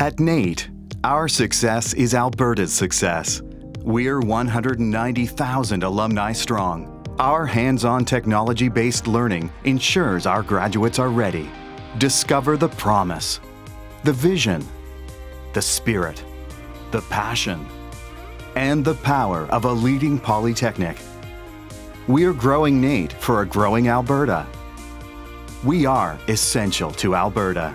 At NAIT, our success is Alberta's success. We're 190,000 alumni strong. Our hands on technology based learning ensures our graduates are ready. Discover the promise, the vision, the spirit, the passion, and the power of a leading polytechnic. We're growing NAIT for a growing Alberta. We are essential to Alberta.